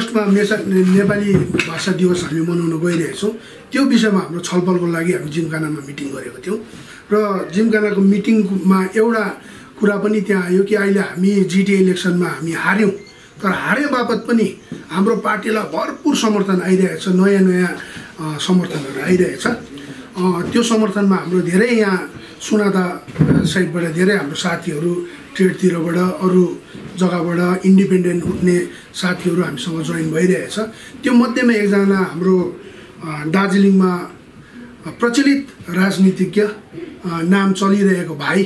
अगस्तमा मेसा नेपाली भाषा दिवस हामी मनाउन गइरहेछौँ त्यो विषयमा हाम्रो छलफलको लागि हामी जिमखानामा मिटिङ गरेको थियौँ। र जिमखानाको मिटिङमा एउटा कुरा पनि त्यहाँ आयो कि अहिले हामी जिटिए इलेक्सनमा हामी हार्यौँ। तर हारे बापत पनि हाम्रो पार्टीलाई भरपुर समर्थन आइरहेछ नयाँ नयाँ समर्थनहरू आइरहेछ। त्यो समर्थनमा हाम्रो धेरै यहाँ सुनादा साइडबाट धेरै हाम्रो साथीहरू ट्रेडतिरबाट अरू जग्गाबाट इन्डिपेन्डेन्ट उठ्ने साथीहरू हामीसँग जोइन भइरहेछ। त्यो मध्येमा एकजना हाम्रो दार्जिलिङमा प्रचलित राजनीतिज्ञ नाम चलिरहेको भाइ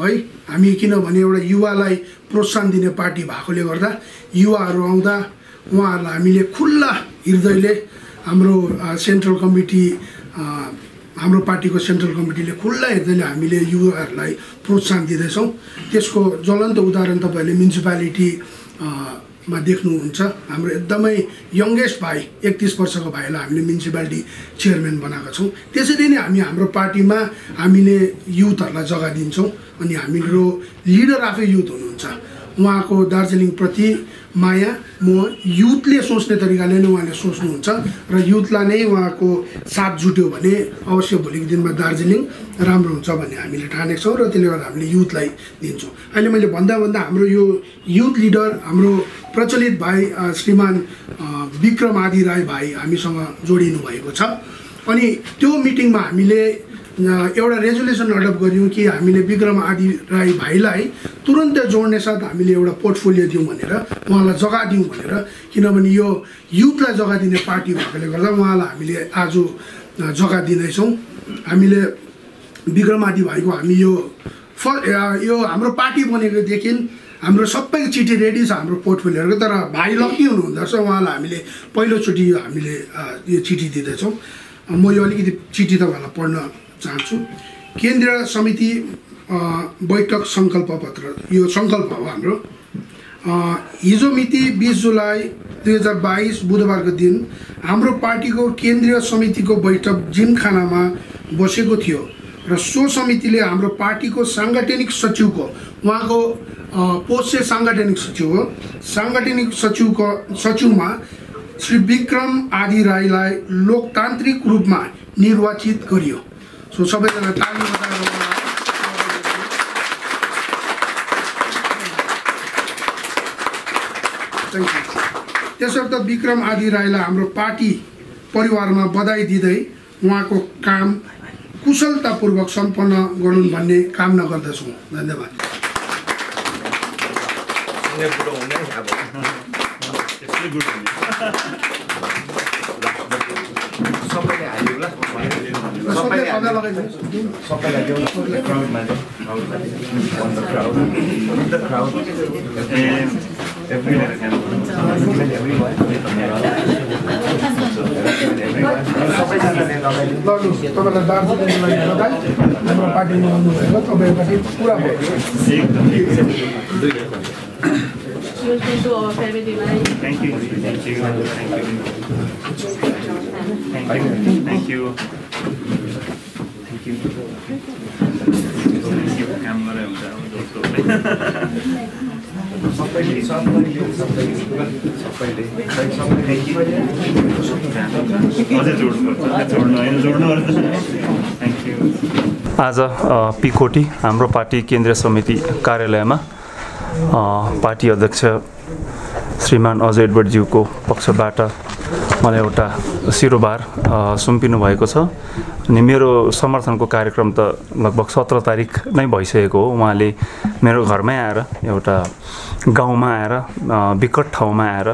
है हामी किनभने एउटा युवालाई प्रोत्साहन दिने पार्टी भएकोले गर्दा युवाहरू आउँदा उहाँहरूलाई हामीले खुल्ला हृदयले हाम्रो सेन्ट्रल कमिटी हाम्रो पार्टीको सेन्ट्रल कमिटीले खुल्ला हृदयले हामीले युवाहरूलाई प्रोत्साहन दिँदैछौँ। त्यसको ज्वलन्त उदाहरण तपाईँहरूले म्युनिसिपालिटी मा देख्नुहुन्छ। हाम्रो एकदमै यङ्गेस्ट भाइ एकतिस वर्षको भाइलाई हामीले म्युनिसिपालिटी चेयरम्यान बनाएका छौँ। त्यसरी नै हामी हाम्रो पार्टीमा हामीले युथहरूलाई जग्गा दिन्छौँ अनि हाम्रो लिडर आफै युथ हुनुहुन्छ। उहाँको दार्जिलिङप्रति माया म युथले सोच्ने तरिकाले नै उहाँले सोच्नुहुन्छ र युथलाई नै उहाँको साथ जुट्यो भने अवश्य भोलिको दिनमा दार्जिलिङ राम्रो हुन्छ भन्ने हामीले ठानेको छौँ र त्यसले गर्दा हामीले युथलाई दिन्छौँ। अहिले मैले भन्दा भन्दा हाम्रो यो युथ लिडर हाम्रो प्रचलित भाइ श्रीमान विक्रम आदि राई भाइ हामीसँग जोडिनु भएको छ। अनि त्यो मिटिङमा हामीले एउटा रेजोल्युसन एडप्ट गऱ्यौँ कि हामीले विक्रम आदि राई भाइलाई तुरन्तै जोड्ने साथ हामीले एउटा पोर्टफोलियो दिउँ भनेर उहाँलाई जग्गा दिउँ भनेर किनभने यो युथलाई जग्गा दिने पार्टी भएकोले गर्दा उहाँलाई हामीले आज जग्गा दिँदैछौँ। हामीले विक्रम आदि भाइको हामी यो फ यो हाम्रो पार्टी बनेकोदेखि हाम्रो सबै चिठी रेडी छ हाम्रो पोर्टफोलियोहरूको तर भाइ लक्की हुनुहुँदो रहेछ। उहाँलाई हामीले पहिलोचोटि हामीले यो चिठी दिँदैछौँ। म यो अलिकति चिठी तपाईँहरूलाई पढ्न चाहन्छु। केन्द्रीय समिति बैठक सङ्कल्प पत्र यो सङ्कल्प हो हाम्रो। हिजो मिति बिस जुलाई दुई हजार बाइस बुधबारको दिन हाम्रो पार्टीको केन्द्रीय समितिको बैठक जिमखानामा बसेको थियो र सो समितिले हाम्रो पार्टीको साङ्गठनिक सचिवको उहाँको पोस्ट साङ्गठनिक सचिव हो। साङ्गठनिक सचिवको सचिवमा श्री विक्रम आदि राईलाई लोकतान्त्रिक रूपमा निर्वाचित गरियो। सो सबैजना ताली बजाएर. त्यसर्थ विक्रम आदि राईलाई हाम्रो पार्टी परिवारमा बधाई दिँदै उहाँको काम कुशलतापूर्वक सम्पन्न गरून् भन्ने कामना गर्दछौँ धन्यवाद अब सबैले हाल्यो ल सबैले सबैलाई देऊ सबैजनाले लगाइदिनु तपाईँलाई दार्जिलिङलाई लगाई हाम्रो पार्टीमा आउनुभएको तपाईँपछि पुरा भयो. होइन जोड्नुपर्छ थ्याङ्क यू आज पिकोटी हाम्रो पार्टी केन्द्रीय समिति कार्यालयमा पार्टी अध्यक्ष श्रीमान अजय एडवर्डज्यूको पक्षबाट मलाई एउटा सिरोबार सुम्पिनु भएको छ। अनि मेरो समर्थनको कार्यक्रम त लगभग सत्र तारिक नै भइसकेको हो। उहाँले मेरो घरमै आएर एउटा गाउँमा आएर विकट ठाउँमा आएर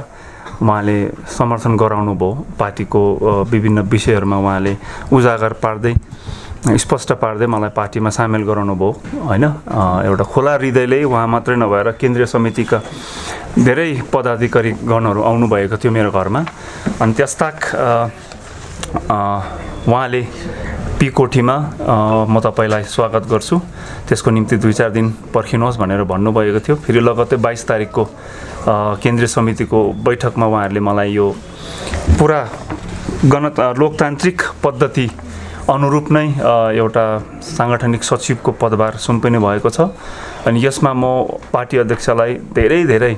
उहाँले समर्थन गराउनु भयो पार्टीको विभिन्न विषयहरूमा उहाँले उजागर पार्दै स्पष्ट पार्दै मलाई पार्टीमा सामेल गराउनु भयो होइन? एउटा खोला हृदयले उहाँ मात्रै नभएर केन्द्रीय समितिका धेरै पदाधिकारी गणहरू आउनुभएको थियो मेरो घरमा। अनि त्यसताक उहाँले पी कोठीमा म तपाईँलाई स्वागत गर्छु। त्यसको निम्ति दुई चार दिन पर्खिनुहोस् भनेर भन्नुभएको थियो। फेरि लगत्तै बाइस तारिकको केन्द्रीय समितिको बैठकमा उहाँहरूले मलाई यो पुरा गण लोकतान्त्रिक पद्धति अनुरूप नै एउटा साङ्गठनिक सचिवको पदभार सुम्पिनु भएको छ। अनि यसमा म पार्टी अध्यक्षलाई धेरै धेरै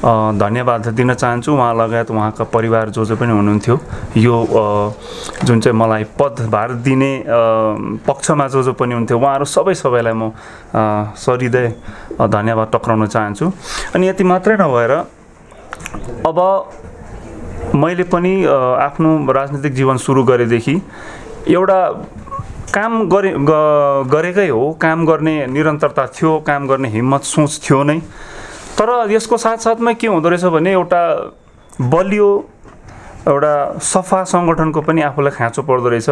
धन्यवाद दिन चाहन्छु। उहाँ लगायत उहाँका परिवार जो जो पनि हुनुहुन्थ्यो यो जुन चाहिँ मलाई पदभार दिने पक्षमा जो जो पनि हुन्थ्यो उहाँहरू सबै सबैलाई म सहृदय धन्यवाद टक्राउन चाहन्छु। अनि यति मात्रै नभएर अब मैले पनि आफ्नो राजनीतिक जीवन सुरु गरेदेखि एउटा काम गरे गरेकै हो काम गर्ने निरन्तरता थियो काम गर्ने हिम्मत सोच थियो नै। तर यसको साथसाथमै के हुँदो रहेछ भने एउटा बलियो एउटा सफा सङ्गठनको पनि आफूलाई खाँचो पर्दो रहेछ।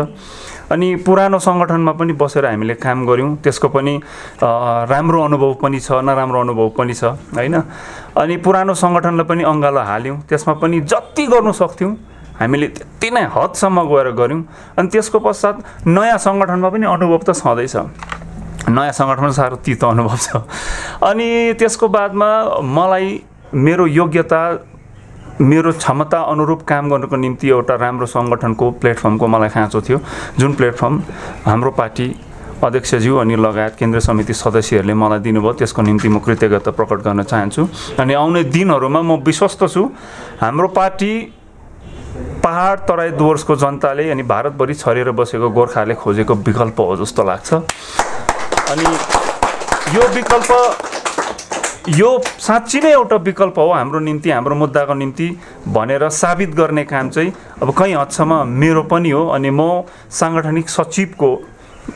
अनि पुरानो सङ्गठनमा पनि बसेर हामीले काम गऱ्यौँ त्यसको पनि राम्रो अनुभव पनि छ नराम्रो अनुभव पनि छ होइन? अनि पुरानो सङ्गठनलाई पनि अँगालो हाल्यौँ त्यसमा पनि जति गर्नु सक्थ्यौँ। हामीले त्यति नै हदसम्म गएर गऱ्यौँ अनि त्यसको पश्चात नयाँ सङ्गठनमा पनि अनुभव त छँदैछ। नयाँ सङ्गठनमा साह्रो तितो अनुभव छ। अनि त्यसको बादमा मलाई मेरो योग्यता मेरो क्षमता अनुरूप काम गर्नुको निम्ति एउटा राम्रो सङ्गठनको प्लेटफर्मको मलाई खाँचो थियो। जुन प्लेटफर्म हाम्रो पार्टी अध्यक्षज्यू अनि लगायत केन्द्रीय समिति सदस्यहरूले मलाई दिनुभयो त्यसको निम्ति म कृतज्ञता प्रकट गर्न चाहन्छु। अनि आउने दिनहरूमा म विश्वस्त छु। हाम्रो पार्टी पहाड तराई डुवर्सको जनताले अनि भारतभरि छरिएर बसेको गोर्खाहरूले खोजेको विकल्प हो जस्तो लाग्छ। अनि यो विकल्प यो साँच्ची नै एउटा विकल्प हो हाम्रो निम्ति हाम्रो मुद्दाको निम्ति भनेर साबित गर्ने काम चाहिँ अब कहीँ हदसम्म मेरो पनि हो अनि म साङ्गठनिक सचिवको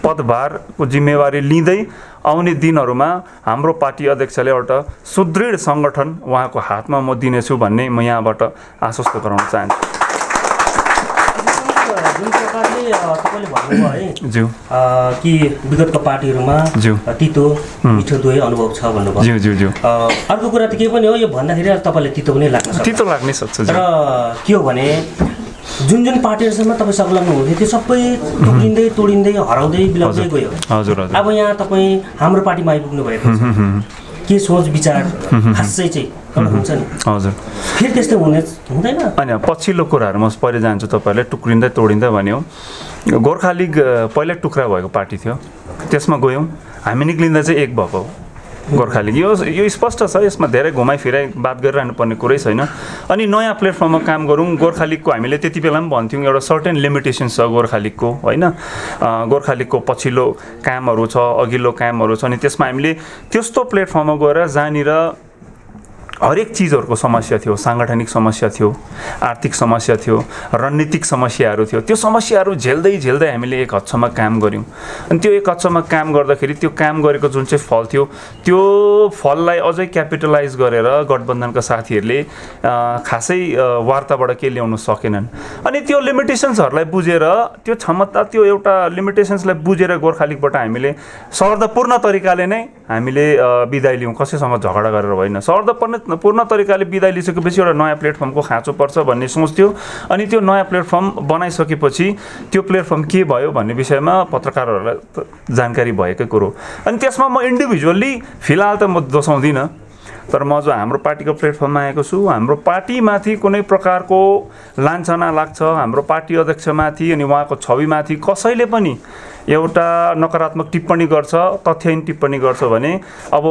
पदभारको जिम्मेवारी लिँदै आउने दिनहरूमा हाम्रो पार्टी अध्यक्षले एउटा सुदृढ सङ्गठन उहाँको हातमा म दिनेछु भन्ने म यहाँबाट आश्वस्त गराउन चाहन्छु। प्रकारले अ, तपाईँले भन्नुभयो है ज्यू कि विगतको पार्टीहरूमा तितो मिठो दुवै अनुभव छ भन्नुभयो। अर्को कुरा त के पनि हो यो भन्दाखेरि तपाईँलाई तितो पनि लाग्न तितो लाग्नै सक्छ र के हो भने जुन जुन पार्टीहरूसँग तपाईँ संलग्न हुनुहुन्थ्यो त्यो सबै टुक्रिँदै तोडिँदै हराउँदै बिलाउँदै गयो। हजुर अब यहाँ तपाईँ हाम्रो पार्टीमा आइपुग्नु भएको के सोच विचार खासै चाहिँ हुन्छ नि। हजुर। फेरि त्यस्तो हुने हुँदैन। होइन पछिल्लो कुराहरू म पहिले जान्छु तपाईँहरूले टुक्रिँदै तोडिँदै भन्यो। गोर्खा लिग पहिल्यै टुक्रा भएको पार्टी थियो। त्यसमा गयौँ। हामी निक्लिँदा चाहिँ एक भएको गोर्खा लिग। यो यो स्पष्ट छ यसमा धेरै घुमाइ फिराइ बात गरिरहनु पर्ने कुरै छैन। अनि नयाँ प्लेटफर्ममा काम गरौँ। गोर्खा लिगको हामीले त्यति बेला पनि भन्थ्यौँ एउटा सर्टेन लिमिटेसन्स छ गोर्खा लिगको होइन? गोर्खा लिगको पछिल्लो कामहरू छ अघिल्लो कामहरू छ। अनि त्यसमा हामीले त्यस्तो प्लेटफर्ममा गएर जहाँनिर हरेक चिजहरूको समस्या थियो साङ्गठनिक समस्या थियो आर्थिक समस्या थियो रणनीतिक समस्याहरू थियो। त्यो समस्याहरू झेल्दै झेल्दै हामीले एक हदसम्म काम गऱ्यौँ। अनि त्यो एक हदसम्म काम गर्दाखेरि त्यो काम गरेको जुन चाहिँ फल थियो त्यो फललाई अझै क्यापिटलाइज गरेर गठबन्धनका साथीहरूले खासै वार्ताबाट केही ल्याउन सकेनन्। अनि त्यो लिमिटेसन्सहरूलाई बुझेर त्यो क्षमता त्यो एउटा लिमिटेसन्सलाई बुझेर गोर्खा लिगबाट हामीले सौहार्दपूर्ण तरिकाले नै हामीले अ, बिदाय लियौँ। कसैसँग झगडा गरेर होइन। सौहार्दपूर्ण पूर्ण तरिकाले बिदाय लिइसकेपछि एउटा नयाँ प्लेटफर्मको खाँचो पर्छ भन्ने सोच थियो अनि त्यो नयाँ प्लेटफर्म बनाइसकेपछि त्यो प्लेटफर्म के भयो भन्ने विषयमा पत्रकारहरूलाई जानकारी भएकै कुरो। अनि त्यसमा म इन्डिभिजुअल्ली फिलहाल त म दोसाउँदिनँ तर म जो हाम्रो पार्टीको प्लेटफर्ममा आएको छु। हाम्रो पार्टीमाथि कुनै प्रकारको लान्छना लाग्छ हाम्रो पार्टी अध्यक्षमाथि अनि उहाँको छविमाथि कसैले पनि एउटा नकारात्मक टिप्पणी गर्छ तथ्यहीन टिप्पणी गर्छ भने अब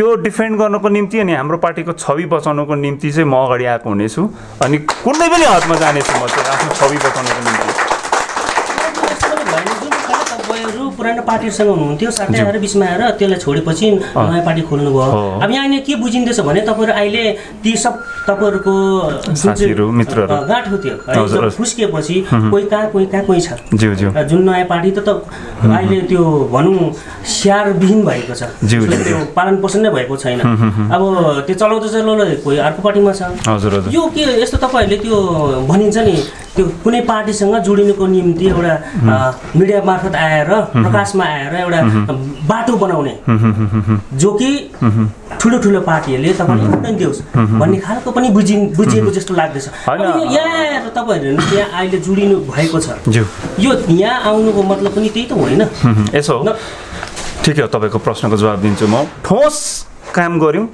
त्यो डिफेन्ड गर्नको निम्ति अनि हाम्रो पार्टीको छवि बचाउनको निम्ति चाहिँ म अगाडि आएको हुनेछु। अनि कुनै पनि हदमा जानेछु म चाहिँ आफ्नो छवि बचाउनको निम्ति यस्तो पनि भएन, जुन प्रकारले तपाईँहरू पुरानो पार्टीहरूसँग हुनुहुन्थ्यो साथै आएर बिचमा आएर त्यसलाई छोडेपछि नयाँ पार्टी खोल्नुभयो। अब यहाँ के बुझिँदैछ भने तपाईँहरू अहिले ती सब तपाईँहरूको गाँठ है हजुर। फुस्किएपछि कोही कहाँ कोही कहाँ कोही छ। जुन नयाँ पार्टी त अहिले त्यो भनौँ स्याहारविहीन भएको छ। त्यो पालन पोषण नै भएको छैन। अब त्यो चलाउँदै चलाउँदै कोही अर्को पार्टीमा छ। यो के यस्तो तपाईँहरूले त्यो भनिन्छ नि त्यो कुनै पार्टीसँग जोडिनुको निम्ति एउटा मिडिया मार्फत आएर प्रकाशमा आएर एउटा बाटो बनाउने जो कि ठुलो ठुलो पार्टीहरूले तपाईँले योगदान दियोस् भन्ने खालको पनि बुझि बुझिएको जस्तो लाग्दैछ। यहाँ आएर तपाईँहरू यहाँ अहिले जोडिनु भएको छ। यो यहाँ आउनुको मतलब पनि त्यही त होइन. यसो ठिकै हो तपाईँको प्रश्नको जवाब दिन्छु म। ठोस काम गऱ्यौँ।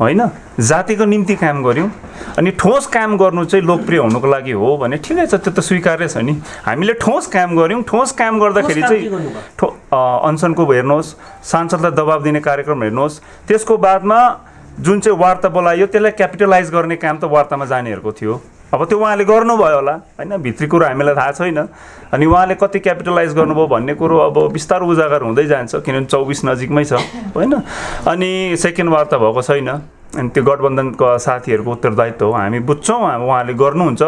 होइन? जातिको निम्ति काम गऱ्यौँ अनि ठोस काम गर्नु चाहिँ लोकप्रिय हुनुको लागि हो भने ठिकै छ त्यो त स्वीकार्य छ नि। हामीले ठोस काम गऱ्यौँ ठोस काम गर्दाखेरि चाहिँ? ठो अनसनको हेर्नुहोस् सांसदलाई दबाब दिने कार्यक्रम हेर्नुहोस् त्यसको बादमा जुन चाहिँ वार्ता बोलायो त्यसलाई क्यापिटलाइज गर्ने काम त वार्तामा जानेहरूको थियो। अब त्यो उहाँले गर्नुभयो होला। होइन भित्री कुरो हामीलाई थाहा छैन। अनि उहाँले कति क्यापिटलाइज गर्नुभयो भन्ने कुरो अब बिस्तारो उजागर हुँदै जान्छ किनभने चौबिस नजिकमै छ। होइन? अनि सेकेन्ड वार्ता भएको छैन। अनि त्यो गठबन्धनको साथीहरूको उत्तरदायित्व हो। हामी बुझ्छौँ उहाँले गर्नुहुन्छ।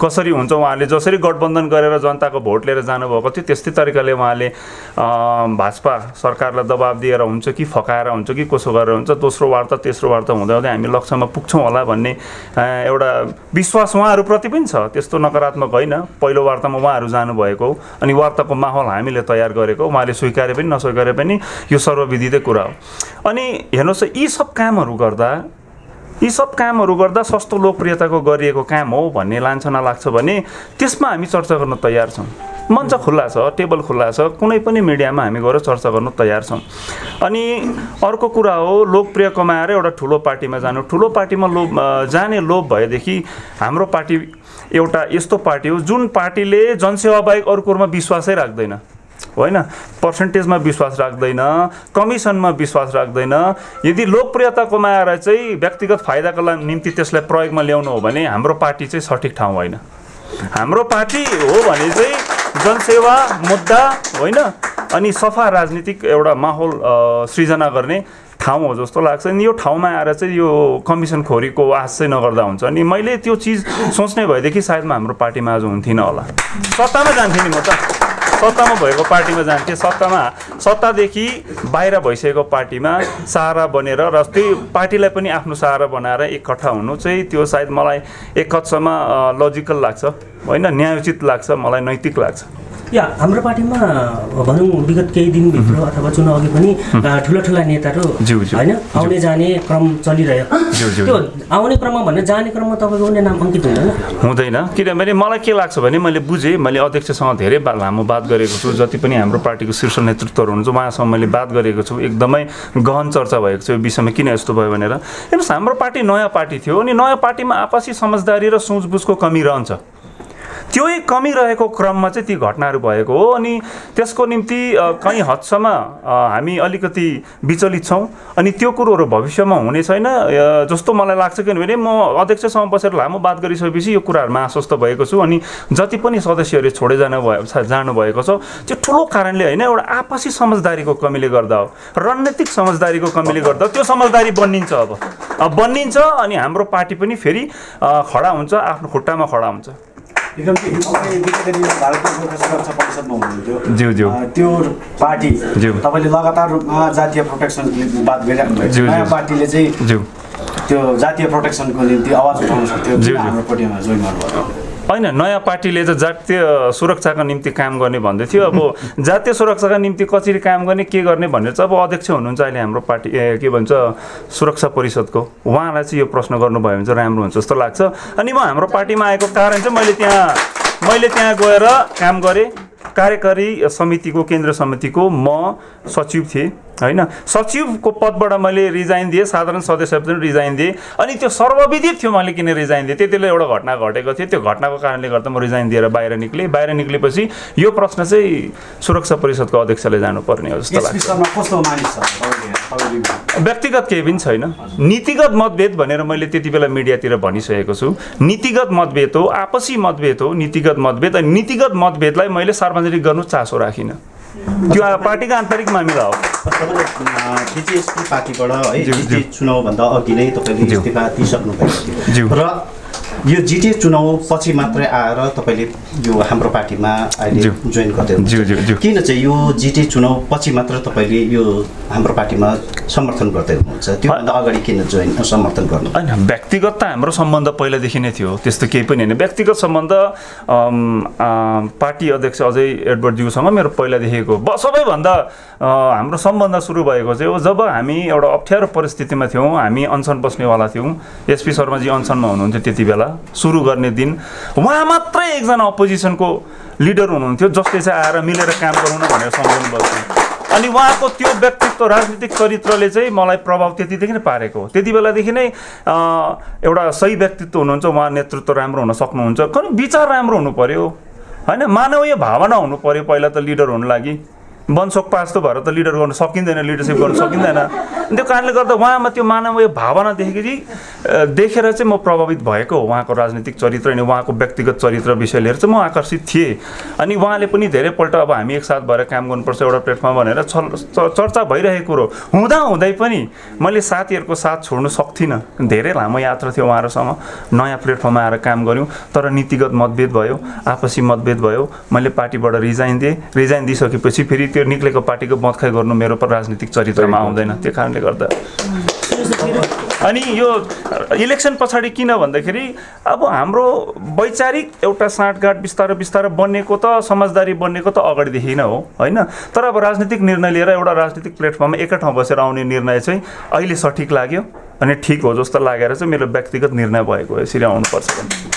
कसरी हुन्छ? उहाँले जसरी गठबन्धन गरेर जनताको भोट लिएर जानुभएको थियो त्यस्तै तरिकाले उहाँले भाजपा सरकारलाई दबाब दिएर हुन्छ कि फकाएर हुन्छ कि कसो गरेर हुन्छ दोस्रो वार्ता तेस्रो वार्ता हुँदै हुँदै हामी लक्ष्यमा पुग्छौँ होला भन्ने एउटा विश्वास उहाँहरूप्रति पनि छ। त्यस्तो नकारात्मक होइन। पहिलो वार्तामा उहाँहरू जानुभएको हो। अनि वार्ताको माहौल हामीले तयार गरेको उहाँले स्वीकारे पनि नस्वीकारे पनि यो सर्वविदितै कुरा हो। अनि हेर्नुहोस् यी सब कामहरू गर्दा यी सब कामहरू गर्दा सस्तो लोकप्रियताको गरिएको काम हो भन्ने लान्छना लाग्छ भने त्यसमा हामी चर्चा गर्न तयार छौँ। मञ्च खुल्ला छ टेबल खुल्ला छ कुनै पनि मिडियामा हामी गएर चर्चा गर्न तयार छौँ। अनि अर्को कुरा हो लोकप्रिय कमाएर एउटा ठुलो पार्टीमा जानु। ठुलो पार्टीमा अ, जाने लोभ भएदेखि हाम्रो पार्टी एउटा यस्तो पार्टी हो जुन पार्टीले जनसेवा बाहेक अरू कुरोमा विश्वासै राख्दैन। होइन? पर्सेन्टेजमा विश्वास राख्दैन कमिसनमा विश्वास राख्दैन। यदि लोकप्रियता कमाएर चाहिँ व्यक्तिगत फाइदाको निम्ति त्यसलाई प्रयोगमा ल्याउनु हो भने हाम्रो पार्टी चाहिँ सठिक ठाउँ होइन। हाम्रो पार्टी हो भने चाहिँ जनसेवा मुद्दा होइन अनि सफा राजनीतिक एउटा माहौल सृजना गर्ने ठाउँ हो जस्तो लाग्छ। अनि यो ठाउँमा आएर चाहिँ यो कमिसन खोरीको आश चाहिँ नगर्दा हुन्छ। अनि मैले त्यो चिज सोच्ने भएदेखि सायद म हाम्रो पार्टीमा आज हुन्थिनँ होला। सत्तामा जान्थेँ नि म त। सत्तामा भएको पार्टीमा जान्थेँ सत्तामा सत्तादेखि बाहिर भइसकेको पार्टीमा सहारा बनेर र त्यही पार्टीलाई पनि आफ्नो सहारा बनाएर एकट्ठा हुनु चाहिँ त्यो सायद मलाई एक अ, लजिकल लाग्छ। होइन न्यायोचित लाग्छ मलाई नैतिक लाग्छ। या हाम्रो पार्टीमा भनौँ विगत केही दिनभित्र अथवा चुनाव अघि पनि ठुला ठुला नेताहरू होइन आउने जाने क्रम चलिरह्यो। त्यो आउने क्रममा भन्ने जाने क्रममा तपाईँको अन्य नाम अङ्कित हुँदैन। हुँदैन। किनभने मलाई के लाग्छ भने मैले बुझेँ मैले अध्यक्षसँग धेरै लामो बात गरेको छु जति पनि हाम्रो पार्टीको शीर्ष नेतृत्वहरू हुनुहुन्छ उहाँसँग मैले बात गरेको छु एकदमै गहन चर्चा भएको छ यो विषयमा किन यस्तो भयो भनेर। हेर्नुहोस् हाम्रो पार्टी नयाँ पार्टी थियो अनि नयाँ पार्टीमा आपसी समझदारी र सोचबुझको कमी रहन्छ। त्यो कमी रहेको क्रममा चाहिँ ती घटनाहरू भएको हो अनि त्यसको निम्ति कहीँ हदसम्म हामी अलिकति विचलित छौँ अनि त्यो कुरोहरू भविष्यमा हुने छैन। जस्तो मलाई लाग्छ किनभने म अध्यक्षसँग बसेर लामो बात गरिसकेपछि यो कुराहरूमा आश्वस्त भएको छु अनि जति पनि सदस्यहरूले छोडे जानु भयो जानुभएको छ त्यो ठुलो कारणले होइन एउटा आपसी समझदारीको कमीले गर्दा हो। रणनीतिक समझदारीको कमीले गर्दा त्यो समझदारी बनिन्छ अब। बनिन्छ अनि हाम्रो पार्टी पनि फेरि खडा हुन्छ आफ्नो खुट्टामा खडा हुन्छ। त्यो तपाईँ विगत दिन भारतीय गोर्खा सुरक्षा परिषदमा हुनुहुन्थ्यो ज्यू, ज्यू। अँ, त्यो पार्टी ज्यू। तपाईँले लगातार रूपमा जातीय प्रोटेक्सनको बात गरिराख्नु नयाँ। पार्टीले चाहिँ त्यो जातीय प्रोटेक्सनको निम्ति आवाज उठाउन सक्थ्यो जोइन गर्नुभयो होइन नयाँ पार्टीले चाहिँ जातीय सुरक्षाको निम्ति काम गर्ने भन्दै थियो। अब जातीय सुरक्षाका निम्ति कसरी काम गर्ने के गर्ने भनेर चाहिँ अब अध्यक्ष हुनुहुन्छ अहिले हाम्रो पार्टी के भन्छ सुरक्षा परिषदको। उहाँलाई चाहिँ यो प्रश्न गर्नुभयो भने चाहिँ राम्रो हुन्छ जस्तो लाग्छ। अनि म हाम्रो पार्टीमा आएको कारण चाहिँ मैले त्यहाँ मैले त्यहाँ गएर काम गरेँ। कार्यकारी समितिको केन्द्र समितिको म सचिव थिएँ। होइन? सचिवको पदबाट मैले रिजाइन दिएँ साधारण सदस्य पनि रिजाइन दिएँ। अनि त्यो सर्वविदित थियो मैले किन रिजाइन दिएँ? त्यति बेला एउटा घटना घटेको थियो। त्यो घटनाको कारणले गर्दा म रिजाइन दिएर बाहिर निक्लेँ। बाहिर निक्लेपछि यो प्रश्न चाहिँ सुरक्षा परिषदको अध्यक्षले जानुपर्ने हो जस्तो लाग्छ। व्यक्तिगत केही पनि छैन। नीतिगत मतभेद भनेर मैले त्यति बेला मिडियातिर भनिसकेको छु। नीतिगत मतभेद हो आपसी मतभेद हो नीतिगत मतभेद। अनि नीतिगत मतभेदलाई मैले सार्वजनिक गर्नु चासो राखिनँ। त्यो पार्टीको आन्तरिक मामिला हो बिजिएसपी पार्टीबाट है चुनावभन्दा अघि नै तपाईँले। इस्तिफा दिइसक्नु भएको ज्यू। थियो र यो जिटिए चुनाव पछि मात्रै आएर तपाईँले यो हाम्रो पार्टीमा अहिले। जोइन गर्दै किन चाहिँ यो जिटिए चुनाव पछि मात्र तपाईँले यो हाम्रो पार्टीमा समर्थन गर्दै हुनुहुन्छ? त्योभन्दा अगाडि किन जोइन समर्थन गर्नु? होइन व्यक्तिगत त हाम्रो सम्बन्ध पहिलादेखि नै थियो। त्यस्तो केही पनि होइन। व्यक्तिगत सम्बन्ध पार्टी अध्यक्ष अझै एडवर्ड ज्यूसँग मेरो पहिलादेखिको ब सबैभन्दा हाम्रो सम्बन्ध सुरु भएको चाहिँ हो जब हामी एउटा अप्ठ्यारो परिस्थितिमा थियौँ हामी अनसन बस्नेवाला थियौँ। एसपी शर्माजी अनसनमा हुनुहुन्थ्यो त्यति बेला। सुरु गर्ने दिन। उहाँ मात्रै एकजना अपोजिसनको लिडर हुनुहुन्थ्यो जसले चाहिँ आएर मिलेर काम गरौँ न भनेर सम्झाउनु भएको अनि उहाँको त्यो व्यक्तित्व राजनीतिक चरित्रले चाहिँ मलाई प्रभाव त्यतिदेखि नै पारेको हो। त्यति बेलादेखि नै एउटा सही व्यक्तित्व हुनुहुन्छ उहाँ नेतृत्व राम्रो हुन सक्नुहुन्छ। कति विचार राम्रो हुनु पर्यो। होइन मानवीय भावना हुनु पर्यो पहिला त लिडर हुनु लागि। वनसोकपा जस्तो भएर त लिडर गर्न सकिँदैन लिडरसिप गर्न सकिँदैन। त्यो कारणले गर्दा उहाँमा त्यो मानवीय भावना देखेपछि देखेर चाहिँ म प्रभावित भएको हो उहाँको राजनीतिक चरित्र अनि उहाँको व्यक्तिगत चरित्र विषय लिएर चाहिँ म आकर्षित थिएँ। अनि उहाँले पनि धेरैपल्ट अब हामी एकसाथ भएर काम गर्नुपर्छ एउटा प्लेटफर्म भनेर चर्चा भइरहेको कुरो। हुँदा हुँदै पनि मैले साथीहरूको साथ छोड्नु सक्थिनँ। धेरै लामो यात्रा थियो उहाँहरूसँग। नयाँ प्लेटफर्ममा आएर काम गऱ्यौँ तर नीतिगत मतभेद भयो आपसी मतभेद भयो। मैले पार्टीबाट रिजाइन दिएँ। रिजाइन दिइसकेपछि फेरि त्यो निक्लेको पार्टीको मतखाइ गर्नु मेरो राजनीतिक चरित्रमा आउँदैन त्यो कारणले गर्दा। अनि यो इलेक्सन पछाडि किन भन्दाखेरि अब हाम्रो वैचारिक एउटा साँठगाँठ बिस्तारै बिस्तारै बनेको त समझदारी बनेको त अगाडिदेखि नै हो होइन? तर अब राजनीतिक निर्णय लिएर एउटा राजनीतिक प्लेटफर्ममा एकै ठाउँ बसेर आउने निर्णय चाहिँ अहिले सठिक लाग्यो अनि ठिक हो जस्तो लागेर चाहिँ मेरो व्यक्तिगत निर्णय भएको यसरी आउनुपर्छ।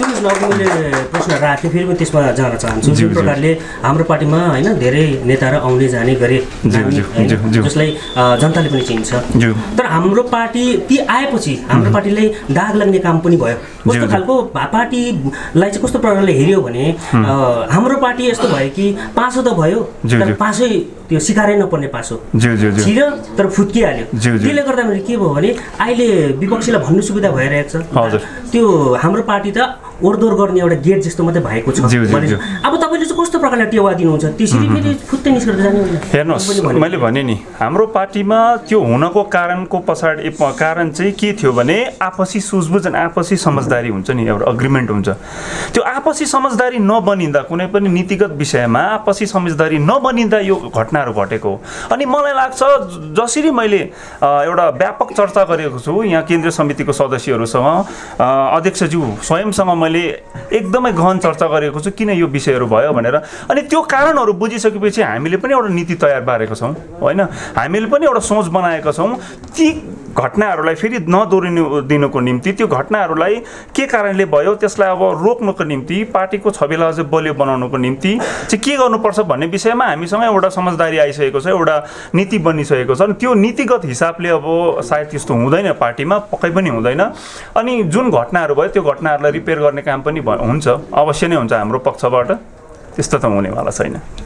सुन्नुहोस् न अघि मैले प्रश्न राखेँ फेरि म त्यसमा जान चाहन्छु जुन। प्रकारले हाम्रो पार्टीमा होइन धेरै नेताहरू आउने जाने गरे। जसलाई जनताले पनि चिन्छ। तर हाम्रो पार्टी ती आएपछि हाम्रो पार्टीलाई दाग लाग्ने काम पनि भयो कस्तो। खालको पार्टीलाई चाहिँ कस्तो प्रकारले हेऱ्यो भने हाम्रो पार्टी यस्तो भयो कि पासो त भयो तर ज्यू। त्यो सिकारै नपर्ने पासो ज्यू छिर्यो तर फुत्किहाल्यो। त्यसले गर्दाखेरि के भयो भने अहिले विपक्षीलाई भन्नु सुविधा भइरहेको छ। त्यो हाम्रो पार्टी त ओहोरदोहोर गर्ने एउटा गेट जस्तो मात्रै भएको छ। अब प्रकारले टेवा दिनुहुन्छ। त्यसरी फेरि फुत्तै निस्केर जाने हेर्नुहोस् मैले भने नि हाम्रो पार्टीमा त्यो हुनको कारणको पछाडि कारण चाहिँ के थियो भने आपसी सुझबुझ अनि आपसी समझदारी हुन्छ नि एउटा अग्रिमेन्ट हुन्छ। त्यो आपसी समझदारी नबनिँदा कुनै पनि नीतिगत विषयमा आपसी समझदारी नबनिँदा यो घटनाहरू घटेको हो। अनि मलाई लाग्छ जसरी मैले एउटा व्यापक चर्चा गरेको छु यहाँ केन्द्रीय समितिको सदस्यहरूसँग अध्यक्षज्यू स्वयंसँग मैले एकदमै गहन चर्चा गरेको छु किन यो विषयहरू भयो भनेर। अनि त्यो कारणहरू बुझिसकेपछि हामीले पनि एउटा नीति तयार पारेको छौँ होइन? हामीले पनि एउटा सोच बनाएका छौँ ती घटनाहरूलाई फेरि नदोहोरिनु दिनुको निम्ति त्यो घटनाहरूलाई के कारणले भयो त्यसलाई अब रोक्नुको निम्ति पार्टीको छविलाई अझै बलियो बनाउनुको निम्ति चाहिँ के गर्नुपर्छ भन्ने विषयमा हामीसँग एउटा समझदारी आइसकेको छ एउटा नीति बनिसकेको छ। अनि त्यो नीतिगत हिसाबले अब सायद त्यस्तो हुँदैन पार्टीमा पक्कै पनि हुँदैन। अनि जुन घटनाहरू भयो त्यो घटनाहरूलाई रिपेयर गर्ने काम पनि हुन्छ। अवश्य नै हुन्छ हाम्रो पक्षबाट। त्यस्तो त हुनेवाला छैन